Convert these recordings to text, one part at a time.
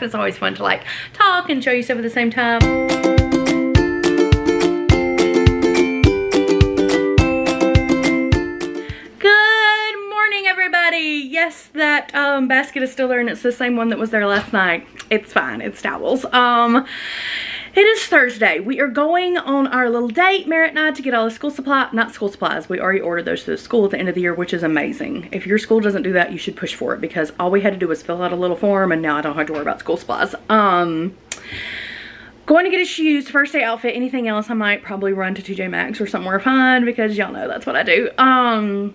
It's always fun to like talk and show you stuff at the same time. Good morning, everybody. Yes, that um, basket is still there and it's the same one that was there last night. It's fine, it's towels. Um, it is Thursday. We are going on our little date, Merritt and I, to get all the school supply, not school supplies. We already ordered those to the school at the end of the year, which is amazing. If your school doesn't do that, you should push for it because all we had to do was fill out a little form and now I don't have to worry about school supplies. Um, going to get his shoes, first day outfit, anything else I might probably run to TJ Maxx or somewhere fun because y'all know that's what I do. Um,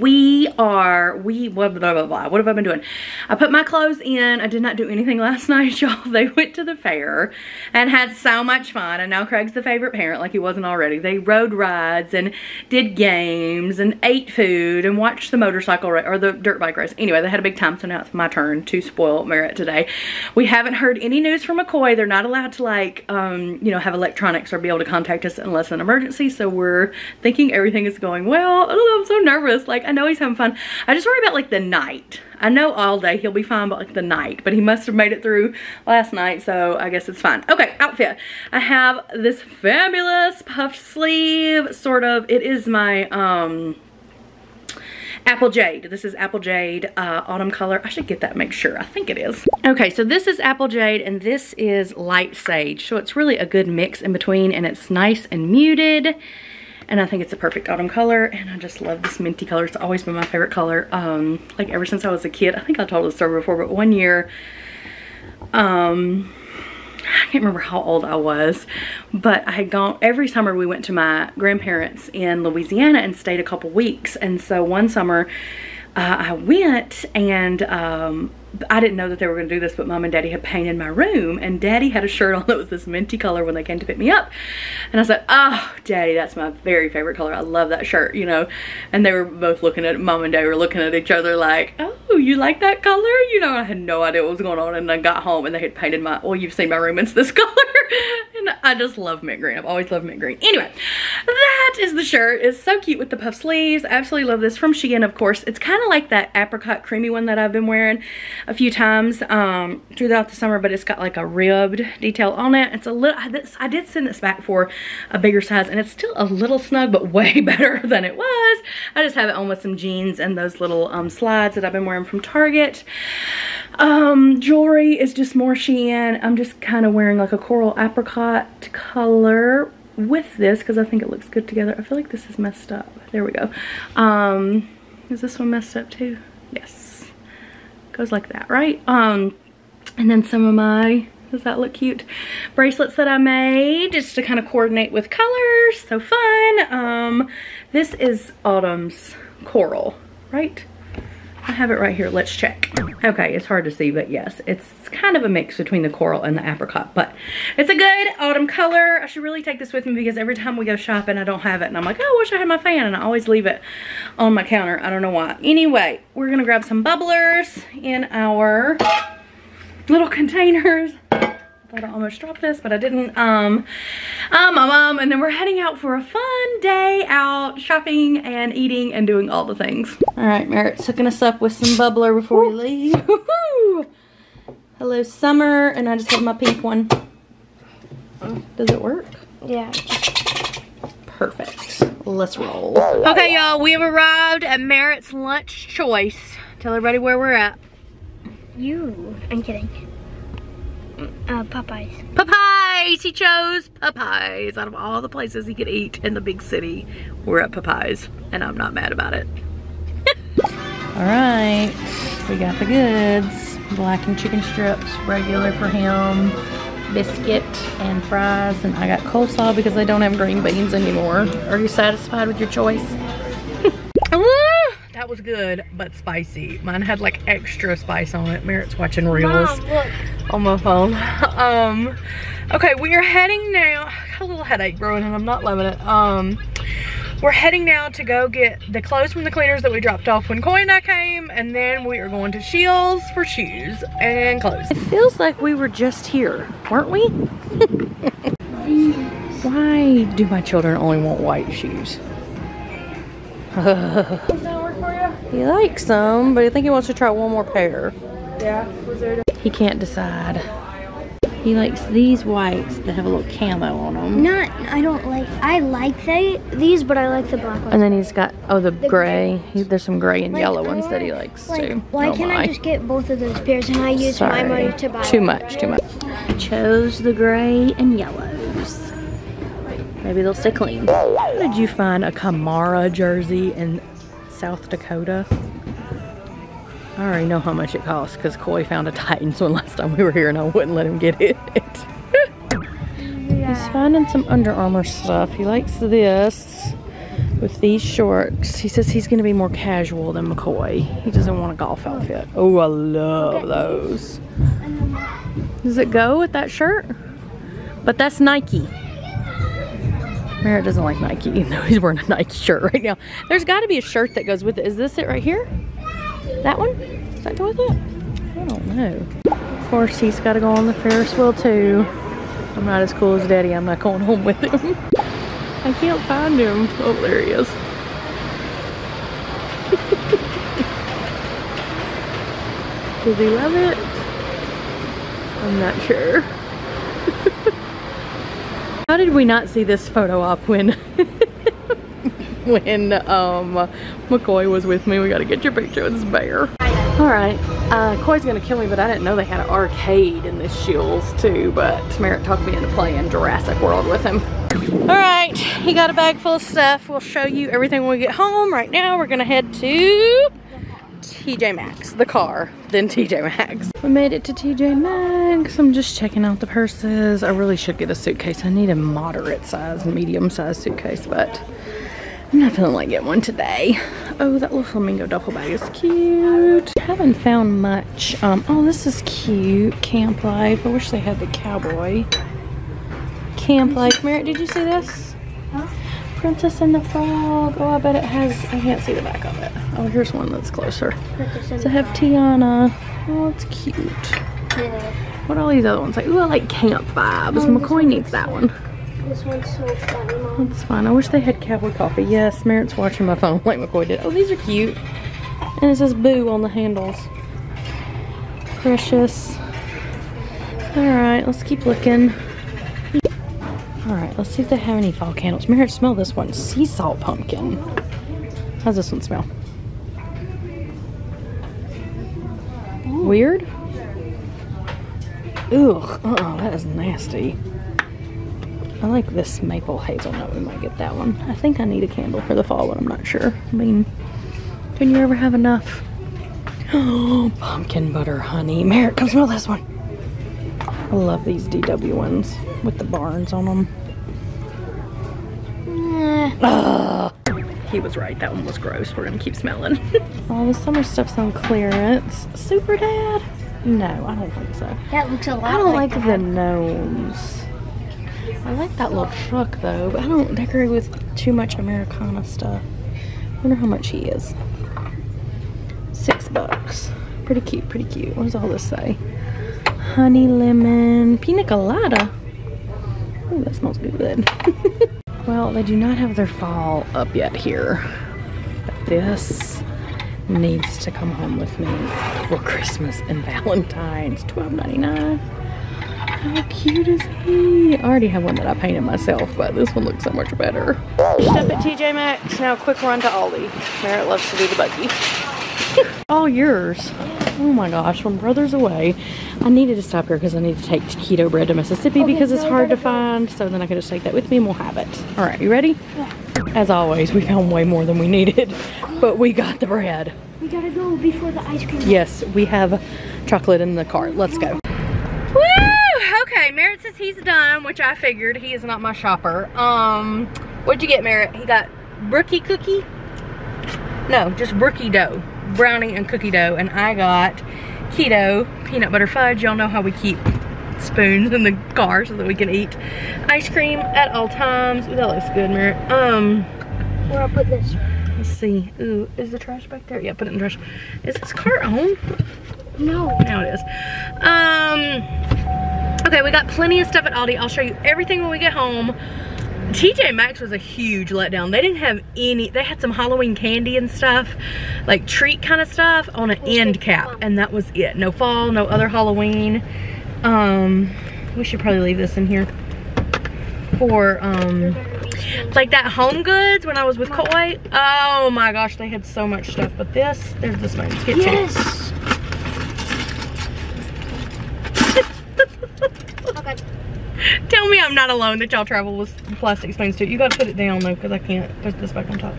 we are we blah, blah blah blah what have i been doing? I put my clothes in. I did not do anything last night y'all. They went to the fair and had so much fun. And now craig's the favorite parent like he wasn't already. They rode rides and did games and ate food and watched the motorcycle race or the dirt bike race. Anyway they had a big time so now it's my turn to spoil merritt today. We haven't heard any news from mccoy. They're not allowed to like um you know have electronics or be able to contact us unless an emergency. So we're thinking everything is going well. Oh, i'm so nervous. Like like, I know he's having fun. I just worry about like the night. I know all day he'll be fine, but like the night. But he must have made it through last night, so I guess it's fine. Okay, outfit. I have this fabulous puffed sleeve, sort of. It is my, um, Apple Jade. This is Apple Jade uh, Autumn color. I should get that make sure. I think it is. Okay, so this is Apple Jade and this is Light Sage. So it's really a good mix in between and it's nice and muted and I think it's a perfect autumn color and I just love this minty color. It's always been my favorite color um, like ever since I was a kid. I think I told the story before but one year um, I can't remember how old I was, but I had gone, every summer we went to my grandparents in Louisiana and stayed a couple weeks. And so one summer uh, I went and um, I didn't know that they were going to do this, but mom and daddy had painted my room and daddy had a shirt on that was this minty color when they came to pick me up. And I said, oh, daddy, that's my very favorite color. I love that shirt, you know? And they were both looking at, mom and daddy were looking at each other like, oh, you like that color? You know, I had no idea what was going on. And I got home and they had painted my, well, you've seen my room, it's this color. and I just love mint green. I've always loved mint green. Anyway, that is the shirt. It's so cute with the puff sleeves. I absolutely love this from Shein, of course. It's kind of like that apricot creamy one that I've been wearing a few times um, throughout the summer, but it's got like a ribbed detail on it. It's a little, I did send this back for a bigger size and it's still a little snug, but way better than it was. I just have it on with some jeans and those little um, slides that I've been wearing from Target. Um, jewelry is just more Shein. I'm just kind of wearing like a coral apricot color with this because I think it looks good together. I feel like this is messed up. There we go. Um, is this one messed up too? Yes. Goes like that, right? Um, and then some of my, does that look cute? Bracelets that I made just to kind of coordinate with colors. So fun. Um, this is Autumn's Coral, right? I have it right here. Let's check. Okay, it's hard to see, but yes, it's kind of a mix between the coral and the apricot, but it's a good autumn color. I should really take this with me because every time we go shopping, I don't have it. And I'm like, oh, I wish I had my fan. And I always leave it on my counter. I don't know why. Anyway, we're to grab some bubblers in our little containers thought I almost dropped this, but I didn't. Um, um, um, um, and then we're heading out for a fun day out shopping and eating and doing all the things. All right, Merritt's hooking us up with some bubbler before we leave. Hello, Summer, and I just have my pink one. Does it work? Yeah. Perfect. Let's roll. Okay, y'all, we have arrived at Merritt's Lunch Choice. Tell everybody where we're at. You. I'm kidding. Uh, Popeyes. Popeyes! He chose Popeyes. Out of all the places he could eat in the big city, we're at Popeyes. And I'm not mad about it. all right. We got the goods. Blackened chicken strips, regular for him. Biscuit and fries. And I got coleslaw because I don't have green beans anymore. Are you satisfied with your choice? That was good, but spicy. Mine had like extra spice on it. Merritt's watching reels. Mom, on my phone. um, okay, we are heading now. I got a little headache brewing and I'm not loving it. Um, we're heading now to go get the clothes from the cleaners that we dropped off when Coy and I came, and then we are going to Scheels for shoes and clothes. It feels like we were just here, weren't we? Why do my children only want white shoes? he likes them, but I think he wants to try one more pair. Yeah, was there He can't decide. He likes these whites that have a little camo on them. Not, I don't like, I like they, these, but I like the black ones. And then he's got, oh, the, gray. He, there's some gray and Like, yellow ones that he likes like, too. Why oh can't my. I just get both of those pairs and I use Sorry. my money to buy Too much, too much. Chose the gray and yellows. Maybe they'll stay clean. How did you find a Kamara jersey in South Dakota? I already know how much it costs because Coy found a Titans one last time we were here and I wouldn't let him get it. He's finding some Under Armour stuff. He likes this with these shorts. He says he's going to be more casual than McCoy. He doesn't want a golf outfit. Oh, I love those. Does it go with that shirt? But that's Nike. Merritt doesn't like Nike, even though he's wearing a Nike shirt right now. There's got to be a shirt that goes with it. Is this it right here? That one? Does that go with it? I don't know. Of course, he's got to go on the Ferris wheel too. I'm not as cool as Daddy. I'm not going home with him. I can't find him. Oh, there he is. Does he love it? I'm not sure. How did we not see this photo op when when um McCoy was with me? We gotta get your picture with this bear. Alright, uh Coy's gonna kill me, but I didn't know they had an arcade in this Scheels too, but Merritt talked me into playing Jurassic World with him. Alright, he got a bag full of stuff. We'll show you everything when we get home. Right now we're gonna head to TJ Maxx, the car, then TJ Maxx. We made it to TJ Maxx. I'm just checking out the purses. I really should get a suitcase. I need a moderate size, medium size suitcase, but I'm not feeling like getting one today. Oh, that little flamingo duffel bag is cute. Haven't found much. Um, oh, this is cute. Camp Life. I wish they had the cowboy. Camp Life. Merritt, did you see this? Princess and the Frog. Oh, I bet it has, I can't see the back of it. Oh, here's one that's closer. So it have Tiana? Oh, it's cute. Yeah. What are all these other ones like? Ooh, I like camp vibes. Oh, McCoy needs that one. This one's so funny, Mom. That's fine. I wish they had cowboy coffee. Yes, Merritt's watching my phone like McCoy did. Oh, these are cute. And it says boo on the handles. Precious. Alright, let's keep looking. Alright, let's see if they have any fall candles. Merritt, smell this one. Sea salt pumpkin. How's this one smell? Weird? Ugh, uh-uh, that is nasty. I like this maple hazelnut. We might get that one. I think I need a candle for the fall, but I'm not sure. I mean, can you ever have enough? Oh, pumpkin butter honey. Merritt, come smell this one. I love these DW ones with the barns on them. Ugh. He was right. That one was gross. We're gonna keep smelling. All oh, the summer stuff's on clearance. Super Dad? No, I don't think so. That looks a lot I don't like, like, the gnomes. I like that little truck though, but I don't decorate with too much Americana stuff. wonder how much he is. Six bucks. Pretty cute, pretty cute. What does all this say? Honey lemon pina colada. Ooh, that smells good. well, they do not have their fall up yet here. But this needs to come home with me for Christmas and Valentine's. $12.99. How cute is he? I already have one that I painted myself, but this one looks so much better. Stop at TJ Maxx. Now quick run to Aldi. Merritt loves to do the buggy. All yours. Oh my gosh, when brother's away, I needed to stop here because I need to take keto bread to Mississippi Okay, because it's hard to find. So then I could just take that with me and we'll have it. All right, you ready? Yeah. As always, we found way more than we needed, but we got the bread. We gotta go before the ice cream. Yes, we have chocolate in the cart. Let's go. Woo! Okay, Merritt says he's done, which I figured. He is not my shopper. Um, what'd you get, Merritt? He got brookie cookie? No, just brookie dough. Brownie and cookie dough. And I got keto peanut butter fudge. Y'all know how we keep spoons in the car so that we can eat ice cream at all times. Ooh, that looks good, Merritt. Um, Where I'll put this. let's see. Ooh, is the trash back there? Yeah, put it in the trash. Is this car on? No. Now it is. Um, okay, we got plenty of stuff at Aldi. I'll show you everything when we get home. TJ Maxx was a huge letdown. They didn't have any, they had some Halloween candy and stuff, like treat kind of stuff on an end cap, and that was it. No fall, no other Halloween. Um, we should probably leave this in here for, um, like that home goods when I was with Coy. Oh my gosh, they had so much stuff. But this, there's this one. Let's get Yes. okay. Tell me I'm not alone that y'all travel with plastic spoons too. You gotta put it down though, because I can't put this back on top.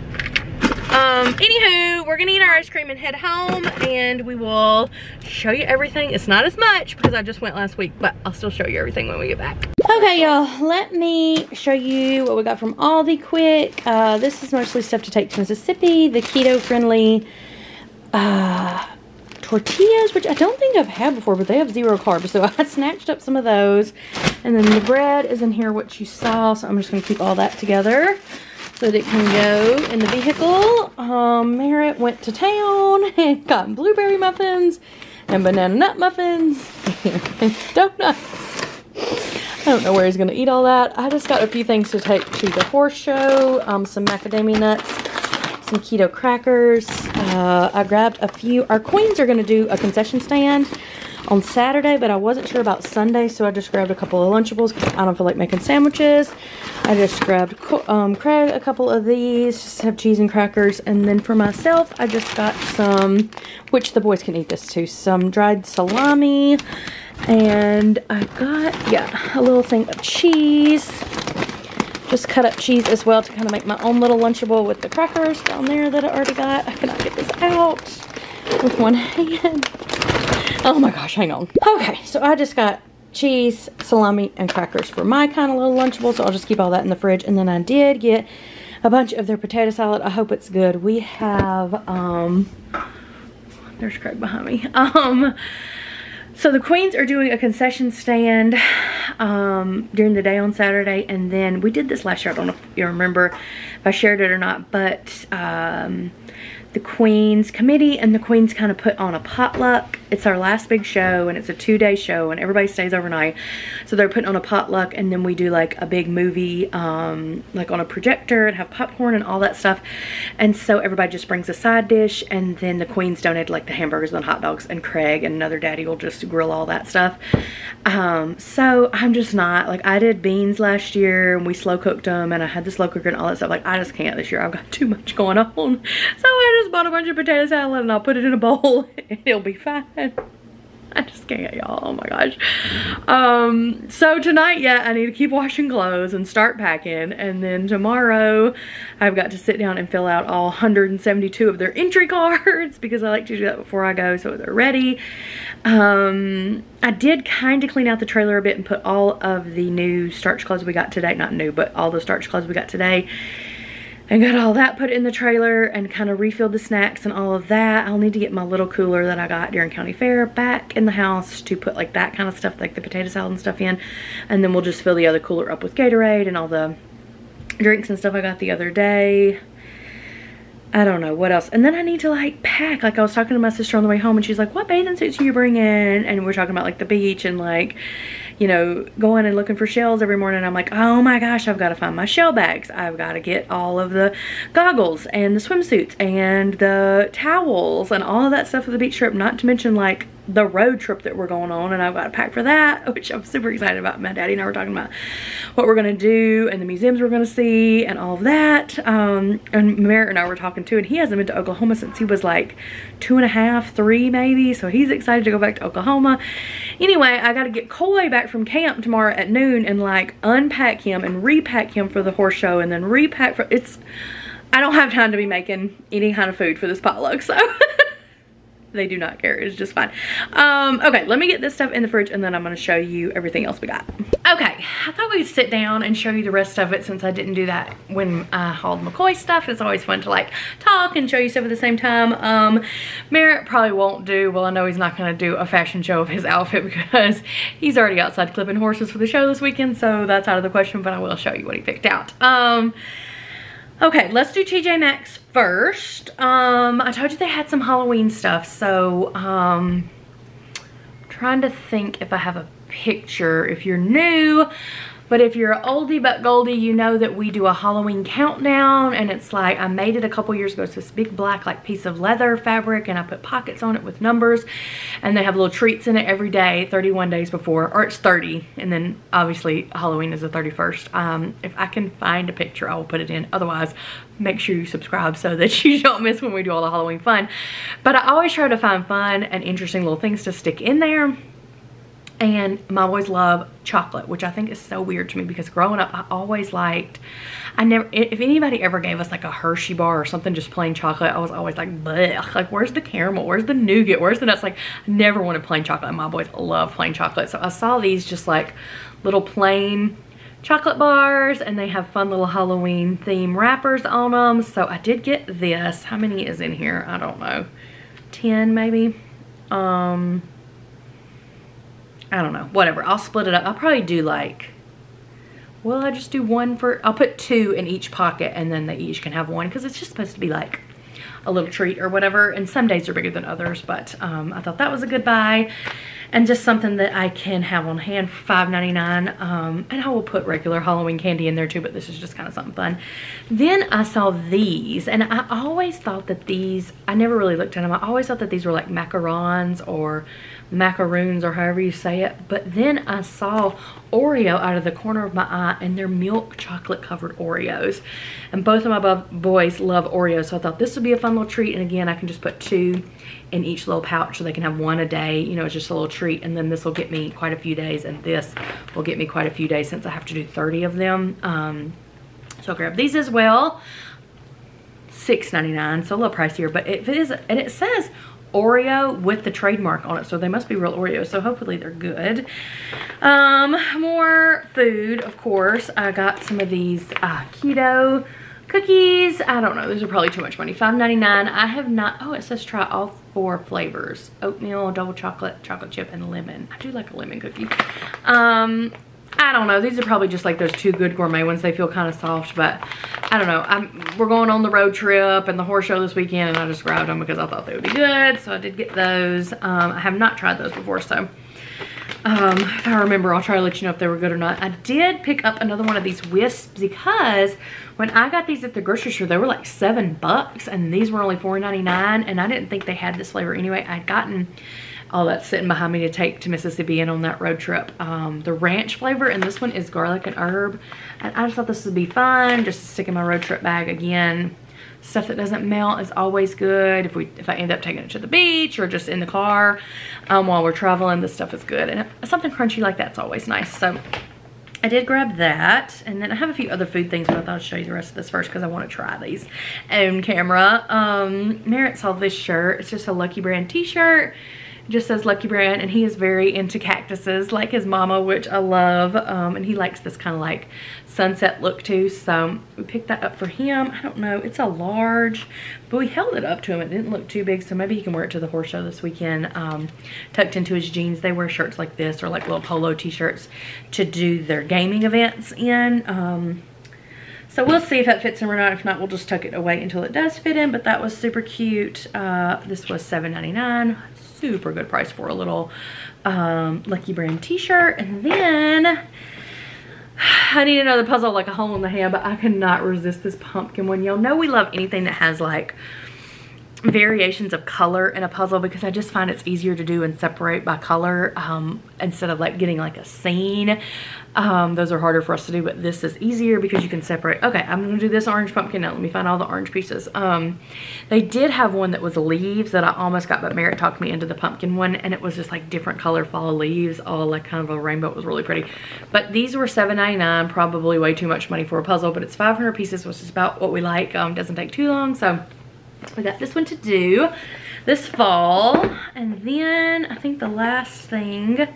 Um, anywho, we're gonna eat our ice cream and head home and we will show you everything. It's not as much because I just went last week, but I'll still show you everything when we get back. Okay, y'all, let me show you what we got from Aldi quick. Uh, this is mostly stuff to take to Mississippi, the keto-friendly uh, tortillas, which I don't think I've had before, but they have zero carbs. So I snatched up some of those. And then the bread is in here, what you saw. So I'm just going to keep all that together so that it can go in the vehicle. Um, Merritt went to town and got blueberry muffins and banana nut muffins and donuts. I don't know where he's going to eat all that. I just got a few things to take to the horse show. Um, some macadamia nuts, some keto crackers. Uh, I grabbed a few. Our queens are going to do a concession stand on Saturday, but I wasn't sure about Sunday, so I just grabbed a couple of Lunchables because I don't feel like making sandwiches. I just grabbed um, a couple of these, just have cheese and crackers. And then for myself, I just got some, which the boys can eat this too, some dried salami. And I got, yeah, a little thing of cheese. Just cut up cheese as well to kind of make my own little Lunchable with the crackers down there that I already got. I cannot get this out with one hand. Oh my gosh, hang on. Okay, so I just got cheese, salami, and crackers for my kind of little Lunchable. So I'll just keep all that in the fridge. And then I did get a bunch of their potato salad. I hope it's good. We have, um, there's Craig behind me. Um, so the Queens are doing a concession stand um, during the day on Saturday. And then we did this last year. I don't know if you remember if I shared it or not. But um, the Queens committee and the Queens kind of put on a potluck. It's our last big show and it's a two day show and everybody stays overnight. So they're putting on a potluck and then we do like a big movie um, like on a projector and have popcorn and all that stuff. And so everybody just brings a side dish and then the Queens donate like the hamburgers and hot dogs and Craig and another daddy will just grill all that stuff. Um, so I'm just not, like I did beans last year and we slow cooked them and I had the slow cooker and all that stuff. Like I just can't this year. I've got too much going on. So I just bought a bunch of potato salad and I'll put it in a bowl and it'll be fine. I just can't, get y'all. Oh my gosh. Um, so tonight, yeah, I need to keep washing clothes and start packing. And then tomorrow, I've got to sit down and fill out all 172 of their entry cards because I like to do that before I go so they're ready. Um, I did kind of clean out the trailer a bit and put all of the new starch clothes we got today, not new, but all the starch clothes we got today and got all that put in the trailer and kind of refilled the snacks and all of that. I'll need to get my little cooler that I got during county fair back in the house to put like that kind of stuff, like the potato salad and stuff in. And then we'll just fill the other cooler up with Gatorade and all the drinks and stuff I got the other day. I don't know what else. And then I need to like pack. Like I was talking to my sister on the way home and she's like, what bathing suits are you bringing? And we're talking about like the beach and like, you know, going and looking for shells every morning. I'm like, oh my gosh, I've got to find my shell bags. I've got to get all of the goggles and the swimsuits and the towels and all of that stuff for the beach trip. Not to mention like the road trip that we're going on and I've got to pack for that, which I'm super excited about. My daddy and I were talking about what we're to do and the museums we're to see and all of that. Um, and Merritt and I were talking too and he hasn't been to Oklahoma since he was like two and a half, three maybe. So he's excited to go back to Oklahoma. Anyway, I got to get Coy back from camp tomorrow at noon and like unpack him and repack him for the horse show and then repack for, it's, I don't have time to be making any kind of food for this potluck. So they do not care. It's just fine um okay let me get this stuff in the fridge and then i'm going to show you everything else we got. Okay i thought we'd sit down and show you the rest of it since i didn't do that when i hauled mccoy stuff. It's always fun to like talk and show you stuff at the same time. Um merritt probably won't do. Well i know he's not going to do a fashion show of his outfit because he's already outside clipping horses for the show this weekend so that's out of the question but i will show you what he picked out. Um Okay, let's do TJ Maxx first. Um, I told you they had some Halloween stuff, so um, I'm trying to think if I have a picture. If you're new, But if you're an oldie but goldie, you know that we do a Halloween countdown and it's like, I made it a couple years ago. It's this big black like piece of leather fabric and I put pockets on it with numbers and they have little treats in it every day, 31 days before, or it's 30. And then obviously Halloween is the 31st. Um, if I can find a picture, I will put it in. Otherwise, make sure you subscribe so that you don't miss when we do all the Halloween fun. But I always try to find fun and interesting little things to stick in there and my boys love chocolate which i think is so weird to me because growing up i always liked i never if anybody ever gave us like a hershey bar or something just plain chocolate i was always like Bleh. like where's the caramel? Where's the nougat? Where's the nuts? Like I never wanted plain chocolate and my boys love plain chocolate. So i saw these just like little plain chocolate bars and they have fun little halloween theme wrappers on them so i did get this. How many is in here? I don't know. 10 maybe? Um I don't know, whatever. I'll split it up. I'll probably do like, well, I just do one for, I'll put two in each pocket and then they each can have one because it's just supposed to be like a little treat or whatever. And some days are bigger than others, but um, I thought that was a good buy and just something that I can have on hand for $5.99. Um, and I will put regular Halloween candy in there too, but this is just kind of something fun. Then I saw these, and I always thought that these, I never really looked at them. I always thought that these were like macarons or macaroons or however you say it. But then I saw Oreo out of the corner of my eye and they're milk chocolate covered Oreos. And both of my boys love Oreos. So I thought this would be a fun little treat. And again, I can just put two in each little pouch so they can have one a day. You know, it's just a little treat. And then this will get me quite a few days. And this will get me quite a few days since I have to do 30 of them. Um, so I'll grab these as well. $6.99, so a little pricier, but it is, and it says Oreo with the trademark on it. So they must be real Oreos. So hopefully they're good. Um, more food, of course. I got some of these uh, keto cookies. I don't know. Those are probably too much money. $5.99. I have not. Oh, it says try all four flavors. Oatmeal, double chocolate, chocolate chip, and lemon. I do like a lemon cookie. Um, I don't know. These are probably just like those two good gourmet ones. They feel kind of soft, but I don't know. I'm, we're going on the road trip and the horse show this weekend, and I just grabbed them because I thought they would be good. So I did get those. Um, I have not tried those before, so um, if I remember, I'll try to let you know if they were good or not. I did pick up another one of these Whisps because when I got these at the grocery store, they were like seven bucks, and these were only $4.99, and I didn't think they had this flavor anyway. I'd gotten all that's sitting behind me to take to Mississippi and on that road trip. Um, the ranch flavor, and this one is garlic and herb. And I just thought this would be fun, just to stick in my road trip bag again. Stuff that doesn't melt is always good. If we, if I end up taking it to the beach or just in the car um, while we're traveling, this stuff is good. And something crunchy like that's always nice. So I did grab that. And then I have a few other food things, but I thought I'd show you the rest of this first because I want to try these on camera. Um, Merritt saw this shirt. It's just a Lucky Brand t-shirt just says Lucky Brand and he is very into cactuses like his mama which I love um, and he likes this kind of like sunset look too so we picked that up for him I don't know it's a large but we held it up to him it didn't look too big so maybe he can wear it to the horse show this weekend um, tucked into his jeans they wear shirts like this or like little polo t-shirts to do their gaming events in um, so we'll see if that fits him or not. If not, we'll just tuck it away until it does fit in. But that was super cute. Uh, this was $7.99 super good price for a little um, Lucky Brand t-shirt. And then I need another puzzle like a hole in the head, but I cannot resist this pumpkin one. Y'all know we love anything that has like variations of color in a puzzle because I just find it's easier to do and separate by color um, instead of like getting like a scene. Um, those are harder for us to do, but this is easier because you can separate. Okay, I'm gonna do this orange pumpkin now. Let me find all the orange pieces. Um, they did have one that was leaves that I almost got, but Merritt talked me into the pumpkin one and it was just like different color fall leaves, all like kind of a rainbow. It was really pretty. But these were $7.99, probably way too much money for a puzzle, but it's 500 pieces, which is about what we like. Um, doesn't take too long, so we got this one to do this fall. And then I think the last thing,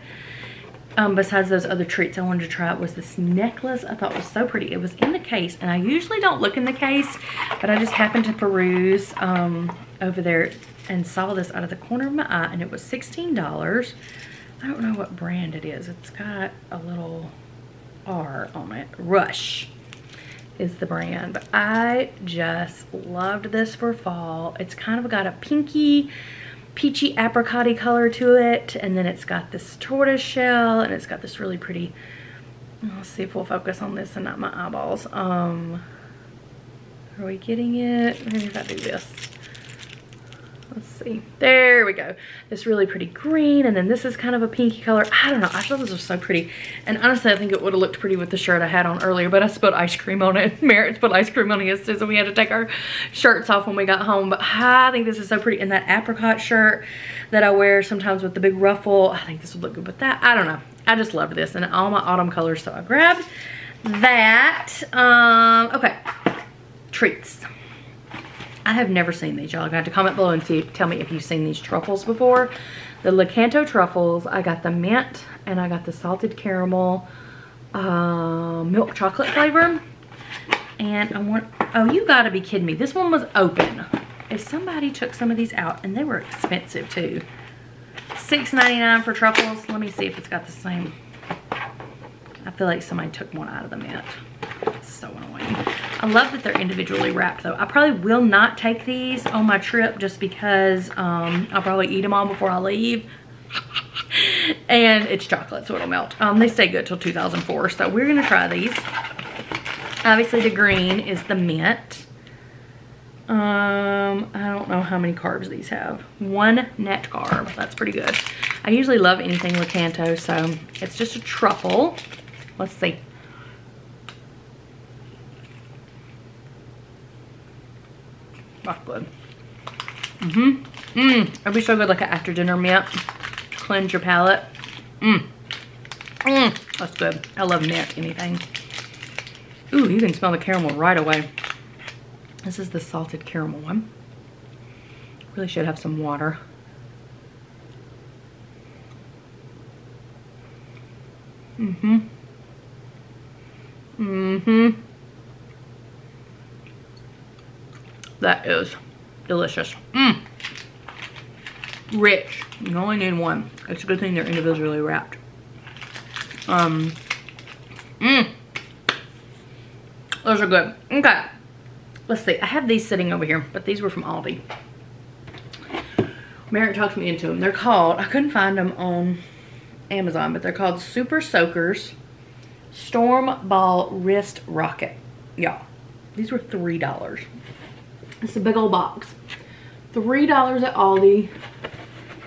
um, besides those other treats I wanted to try was this necklace I thought was so pretty. It was in the case and I usually don't look in the case, but I just happened to peruse um, over there and saw this out of the corner of my eye and it was $16. I don't know what brand it is. It's got a little R on it. Rush is the brand. I just loved this for fall. It's kind of got a pinky, peachy apricot color to it. And then it's got this tortoise shell and it's got this really pretty Let's see if we'll focus on this and not my eyeballs. Um, are we getting it? Maybe if I do this. Let's see. There we go. This really pretty green. And then this is kind of a pinky color. I don't know. I thought this was so pretty. And honestly, I think it would have looked pretty with the shirt I had on earlier. But I spilled ice cream on it. Merritt put ice cream on his. So we had to take our shirts off when we got home. But I think this is so pretty. And that apricot shirt that I wear sometimes with the big ruffle. I think this would look good with that. I don't know. I just loved this. And all my autumn colors. So I grabbed that. Um, okay. Treats. I have never seen these, y'all. Got to comment below and see, tell me if you've seen these truffles before. The Lakanto truffles, I got the mint and I got the salted caramel uh, milk chocolate flavor. And I want, oh, you gotta be kidding me. This one was open. If somebody took some of these out, and they were expensive too. $6.99 for truffles. Let me see if it's got the same. I feel like somebody took one out of the mint. It's so annoying. I love that they're individually wrapped though. I probably will not take these on my trip just because um, I'll probably eat them all before I leave. and it's chocolate, so it'll melt. Um, they stay good till 2004, so we're gonna try these. Obviously the green is the mint. Um, I don't know how many carbs these have. One net carb, that's pretty good. I usually love anything Lakanto, so it's just a truffle. Let's see. That's good. Mm-hmm. Mmm. It'd be so good like an after dinner mint. Cleanse your palate. Mmm. That's good. I love mint anything. Ooh, you can smell the caramel right away. This is the salted caramel one. Really should have some water. Mm-hmm. Mm-hmm. That is delicious. Mmm. Rich. You only need one. It's a good thing they're individually wrapped. Um. Mmm. Those are good. Okay. Let's see. I have these sitting over here, but these were from Aldi. Merritt talked me into them. They're called, I couldn't find them on Amazon, but they're called Super Soakers Storm Ball Wrist Rocket. Y'all, these were $3. It's a big old box. $3 at Aldi.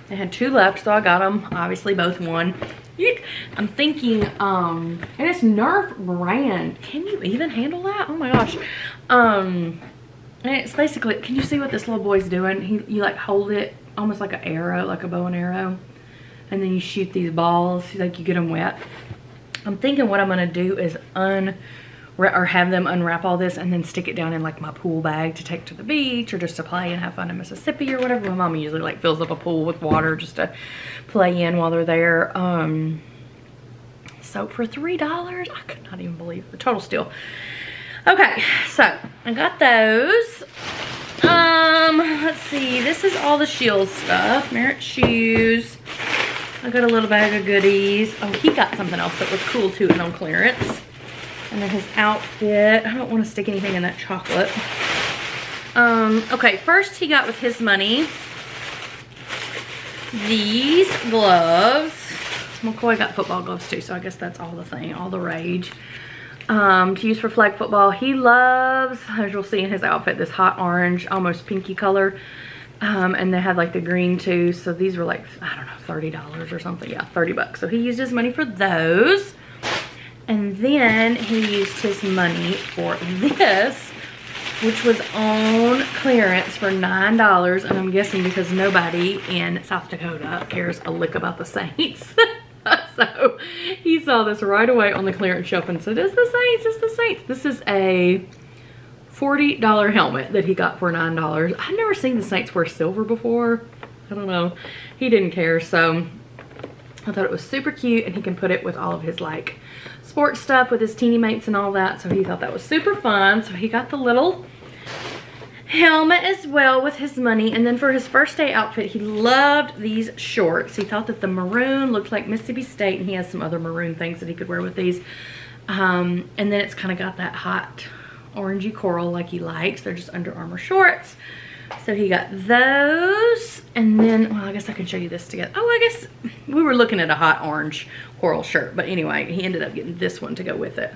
They had two left, so I got them. Obviously, both won. I'm thinking, um, and it's Nerf brand. Can you even handle that? Oh my gosh. Um, and it's basically, can you see what this little boy's doing? He, you like hold it almost like an arrow, like a bow and arrow. And then you shoot these balls, like you get them wet. I'm thinking what I'm gonna do is un or have them unwrap all this and then stick it down in like my pool bag to take to the beach or just to play and have fun in Mississippi or whatever. My mom usually like fills up a pool with water just to play in while they're there. Um, so for $3, I could not even believe the total steal. Okay, so I got those. Um, let's see. This is all the Scheels stuff. Merritt shoes. I got a little bag of goodies. Oh, he got something else that was cool too and on clearance. And then his outfit. I don't want to stick anything in that chocolate. Um, okay, first he got with his money these gloves. McCoy got football gloves too, so I guess that's all the thing, all the rage. Um, to use for flag football. He loves, as you'll see in his outfit, this hot orange, almost pinky color. Um, and they had like the green too. So these were like, I don't know, $30 or something. Yeah, 30 bucks. So he used his money for those. And then he used his money for this, which was on clearance for $9. And I'm guessing because nobody in South Dakota cares a lick about the Saints. so he saw this right away on the clearance shelf and said, it's the Saints, it's the Saints. This is a $40 helmet that he got for $9. I've never seen the Saints wear silver before. I don't know. He didn't care, so I thought it was super cute and he can put it with all of his like sports stuff with his Teenymates and all that. So he thought that was super fun. So he got the little helmet as well with his money. And then for his first day outfit, he loved these shorts. He thought that the maroon looked like Mississippi State and he has some other maroon things that he could wear with these. Um, and then it's kind of got that hot orangey coral like he likes. They're just Under Armour shorts. So he got those. And then, well, I guess I can show you this together. Oh, I guess we were looking at a hot orange coral shirt. But anyway, he ended up getting this one to go with it.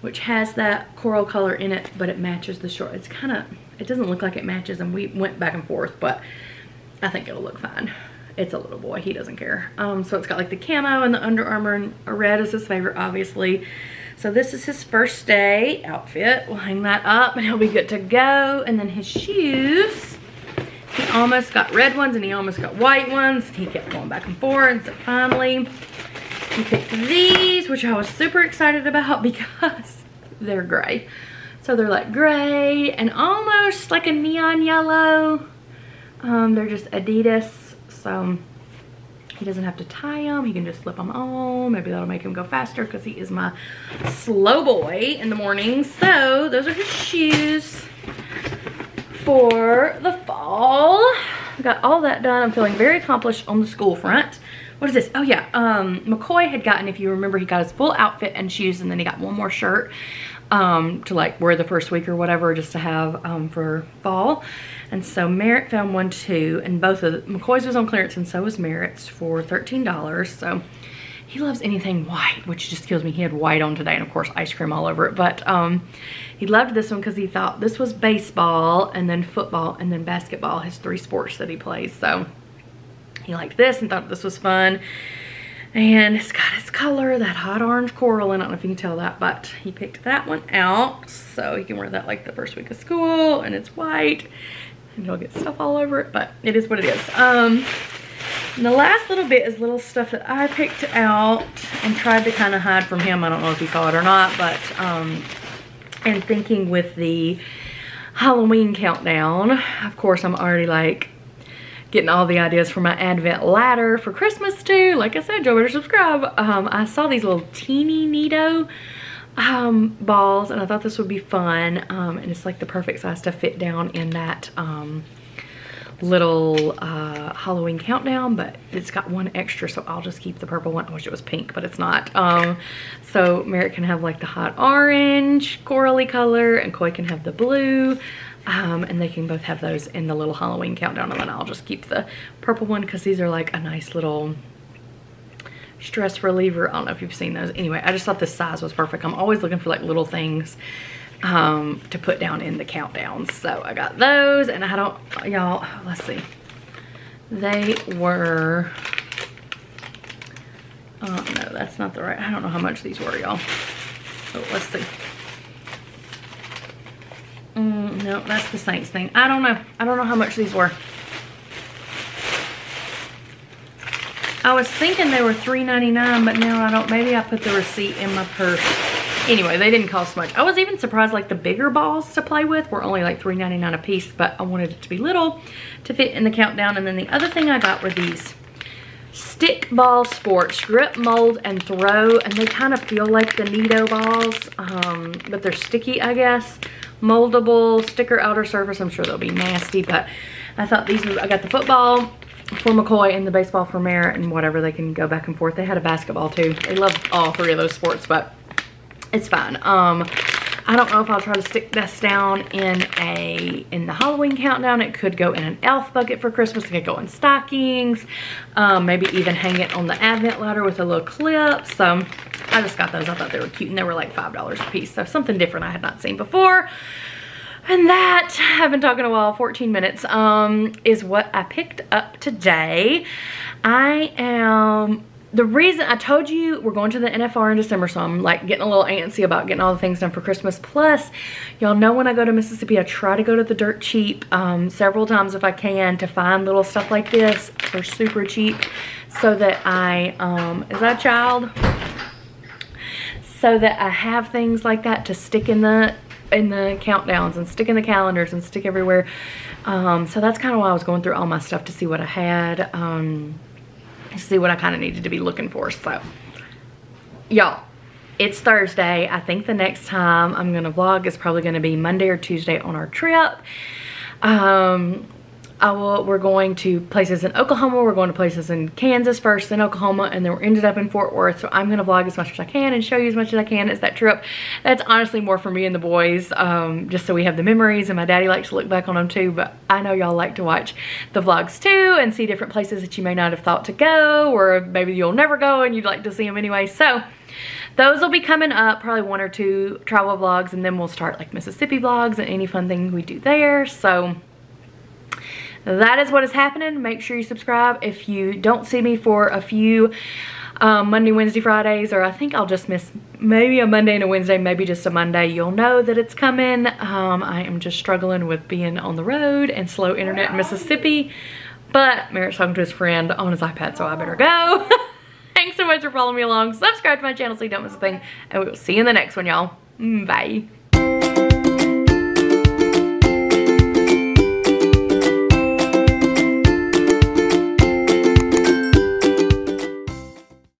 Which has that coral color in it, but it matches the short. It's kind of, it doesn't look like it matches. And we went back and forth, but I think it'll look fine. It's a little boy, he doesn't care. Um, so it's got like the camo and the Under Armour and red is his favorite, obviously. So this is his first day outfit. We'll hang that up and he'll be good to go. And then his shoes, he almost got red ones and he almost got white ones. He kept going back and forth. And so finally, he picked these, which I was super excited about because they're gray. So they're like gray and almost like a neon yellow. Um, they're just Adidas. So he doesn't have to tie them. He can just slip them on. Maybe that'll make him go faster because he is my slow boy in the morning. So those are his shoes for the fall. Got all that done. I'm feeling very accomplished on the school front. What is this? Oh yeah, um, McCoy had gotten, if you remember, he got his full outfit and shoes and then he got one more shirt um, to like wear the first week or whatever just to have um, for fall. And so Merritt found one too, and both of McCoy's was on clearance and so was Merritt's for $13. So he loves anything white, which just kills me. He had white on today and of course ice cream all over it. But um, he loved this one because he thought this was baseball and then football and then basketball, his three sports that he plays. So he liked this and thought this was fun. And it's got its color, that hot orange coral, and I don't know if you can tell that, but he picked that one out. So he can wear that like the first week of school, and it's white and you'll get stuff all over it, but it is what it is. Um, the last little bit is little stuff that I picked out and tried to kind of hide from him. I don't know if he saw it or not, but, um, and thinking with the Halloween countdown, of course, I'm already like getting all the ideas for my advent ladder for Christmas too. Like I said, Joe better subscribe. Um, I saw these little teeny NeeDoh um, balls and I thought this would be fun. Um, and it's like the perfect size to fit down in that um, little uh, Halloween countdown, but it's got one extra, so I'll just keep the purple one. I wish it was pink, but it's not. Um, so Merritt can have like the hot orange, corally color, and Coy can have the blue. Um, and they can both have those in the little Halloween countdown, and then I'll just keep the purple one because these are like a nice little stress reliever. I don't know if you've seen those. Anyway, I just thought the size was perfect. I'm always looking for like little things um, to put down in the countdowns. So I got those and I don't, y'all, let's see. They were, oh no, that's not the right, I don't know how much these were, y'all. Let's see. Mm, no, that's the Saints thing. I don't know. I don't know how much these were. I was thinking they were $3.99, but now I don't. Maybe I put the receipt in my purse. Anyway, they didn't cost much. I was even surprised like the bigger balls to play with were only like $3.99 a piece, but I wanted it to be little to fit in the countdown. And then the other thing I got were these stick ball sports grip mold and throw and they kind of feel like the NeeDoh balls um, but they're sticky I guess moldable sticker outer surface I'm sure they'll be nasty but I thought these were I got the football for McCoy and the baseball for Merritt and whatever. They can go back and forth. They had a basketball too. They love all three of those sports, but it's fine. Um, I don't know if I'll try to stick this down in a in the Halloween countdown. It could go in an elf bucket for Christmas. It could go in stockings. Um, maybe even hang it on the advent ladder with a little clip. So I just got those. I thought they were cute and they were like $5 a piece. So something different I had not seen before. And that, I've been talking a while, 14 minutes, um, is what I picked up today. I am, the reason I told you we're going to the NFR in December, so I'm like getting a little antsy about getting all the things done for Christmas. Plus, y'all know when I go to Mississippi, I try to go to the dirt cheap um, several times if I can to find little stuff like this for super cheap so that I, um, is that a child? So that I have things like that to stick in the in the countdowns and stick in the calendars and stick everywhere. Um, so that's kind of why I was going through all my stuff to see what I had, um, see what I kind of needed to be looking for. So, y'all, it's Thursday. I think the next time I'm going to vlog is probably going to be Monday or Tuesday on our trip. Um, I will, we're going to places in Oklahoma, we're going to places in Kansas first, then Oklahoma, and then we're ended up in Fort Worth. So I'm gonna vlog as much as I can and show you as much as I can as that trip. That's honestly more for me and the boys, um, just so we have the memories and my daddy likes to look back on them too, but I know y'all like to watch the vlogs too and see different places that you may not have thought to go or maybe you'll never go and you'd like to see them anyway. So those will be coming up, probably one or two travel vlogs, and then we'll start like Mississippi vlogs and any fun thing we do there. So that is what is happening. Make sure you subscribe. If you don't see me for a few um, Monday, Wednesday, Fridays, or I think I'll just miss maybe a Monday and a Wednesday, maybe just a Monday, you'll know that it's coming. Um, I am just struggling with being on the road and slow internet in Mississippi, but Merritt's talking to his friend on his iPad, so I better go. Thanks so much for following me along. Subscribe to my channel so you don't miss a thing. And we will see you in the next one, y'all. Mm, bye.